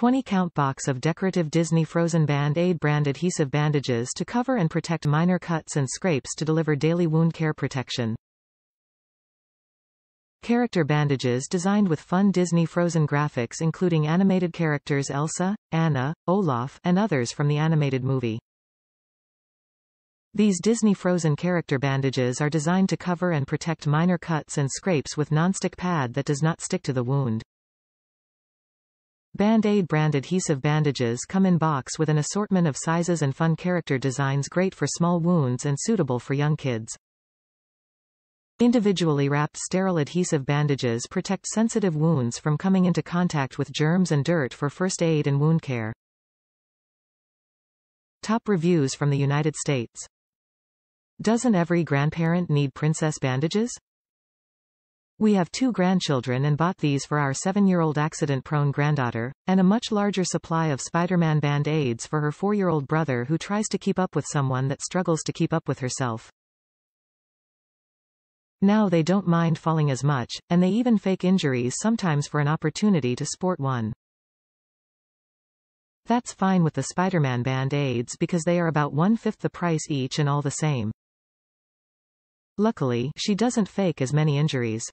20-count box of decorative Disney Frozen Band-Aid brand adhesive bandages to cover and protect minor cuts and scrapes to deliver daily wound care protection. Character bandages designed with fun Disney Frozen graphics including animated characters Elsa, Anna, Olaf, and others from the animated movie. These Disney Frozen character bandages are designed to cover and protect minor cuts and scrapes with nonstick pad that does not stick to the wound. Band-Aid brand adhesive bandages come in box with an assortment of sizes and fun character designs great for small wounds and suitable for young kids. Individually wrapped sterile adhesive bandages protect sensitive wounds from coming into contact with germs and dirt for first aid and wound care. Top reviews from the United States. Doesn't every grandparent need princess bandages? We have two grandchildren and bought these for our seven-year-old accident-prone granddaughter, and a much larger supply of Spider-Man Band-Aids for her four-year-old brother who tries to keep up with someone that struggles to keep up with herself. Now they don't mind falling as much, and they even fake injuries sometimes for an opportunity to sport one. That's fine with the Spider-Man Band-Aids because they are about one-fifth the price each and all the same. Luckily, she doesn't fake as many injuries.